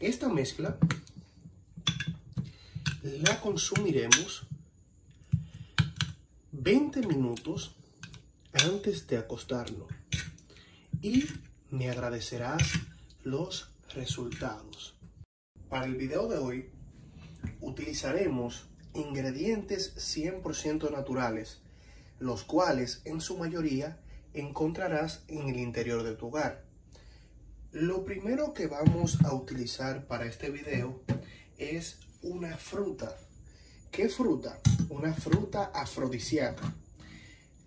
Esta mezcla la consumiremos 20 minutos antes de acostarnos y me agradecerás los resultados. Para el video de hoy utilizaremos ingredientes 100% naturales, los cuales en su mayoría encontrarás en el interior de tu hogar. Lo primero que vamos a utilizar para este video es una fruta. ¿Qué fruta? Una fruta afrodisíaca,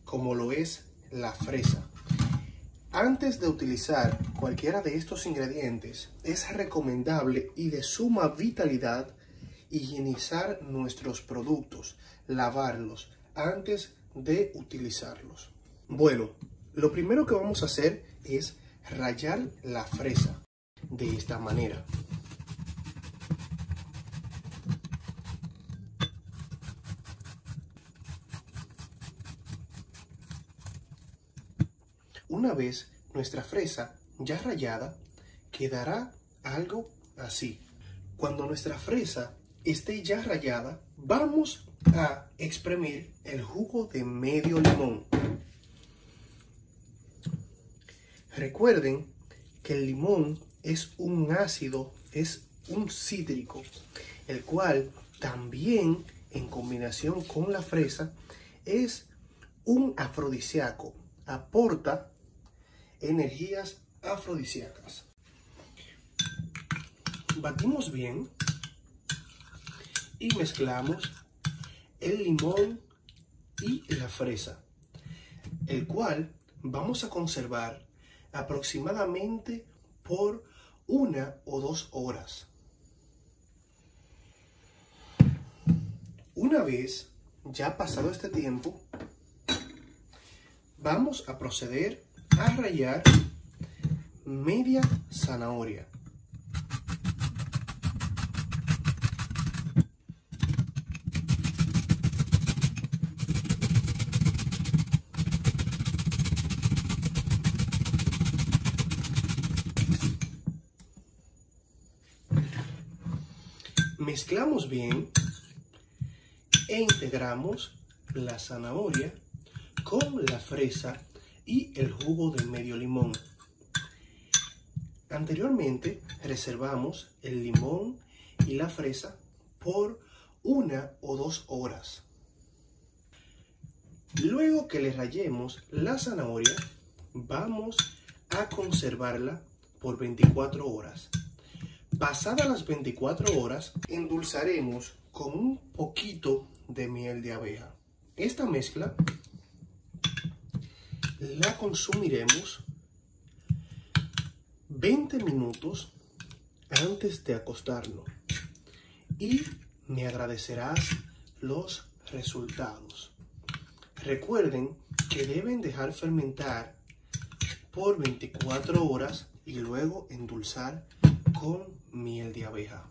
como lo es la fresa. Antes de utilizar cualquiera de estos ingredientes, es recomendable y de suma vitalidad higienizar nuestros productos, lavarlos antes de utilizarlos. Bueno, lo primero que vamos a hacer es rayar la fresa de esta manera. Una vez nuestra fresa ya rayada, quedará algo así. Cuando nuestra fresa esté ya rayada, vamos a exprimir el jugo de medio limón. Recuerden que el limón es un ácido, es un cítrico, el cual también en combinación con la fresa es un afrodisíaco, aporta energías afrodisíacas. Batimos bien y mezclamos el limón y la fresa, el cual vamos a conservar aproximadamente por una o dos horas. Una vez ya pasado este tiempo, vamos a proceder a rayar media zanahoria. Mezclamos bien e integramos la zanahoria con la fresa y el jugo de medio limón. Anteriormente reservamos el limón y la fresa por una o dos horas. Luego que le rayemos la zanahoria, vamos a conservarla por 24 horas. Pasadas las 24 horas, endulzaremos con un poquito de miel de abeja. Esta mezcla la consumiremos 20 minutos antes de acostarnos y me agradecerás los resultados. Recuerden que deben dejar fermentar por 24 horas y luego endulzar con miel de abeja.